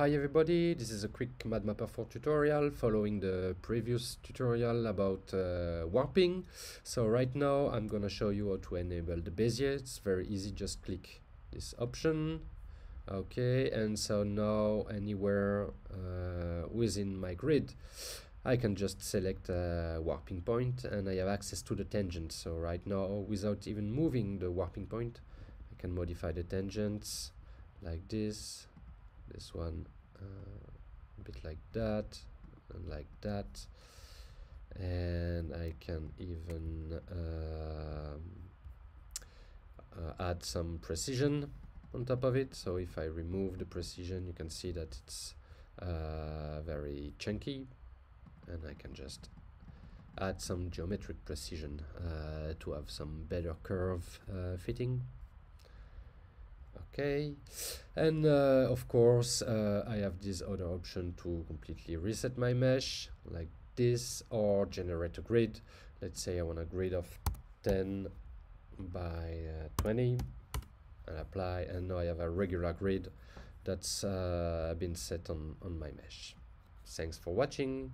Hi everybody, this is a quick MadMapper 4 tutorial following the previous tutorial about uh, warping. So right now I'm gonna show you how to enable the Bezier. It's very easy, just click this option. Okay, and so now anywhere uh, within my grid I can just select a warping point and I have access to the tangent. So right now without even moving the warping point I can modify the tangents like this this one uh, a bit like that and like that. And I can even um, uh, add some precision on top of it. So if I remove the precision you can see that it's uh, very chunky. And I can just add some geometric precision uh, to have some better curve uh, fitting okay. And uh, of course uh, I have this other option to completely reset my mesh like this or generate a grid. Let's say I want a grid of 10 by uh, 20 and apply and now I have a regular grid that's uh, been set on, on my mesh. Thanks for watching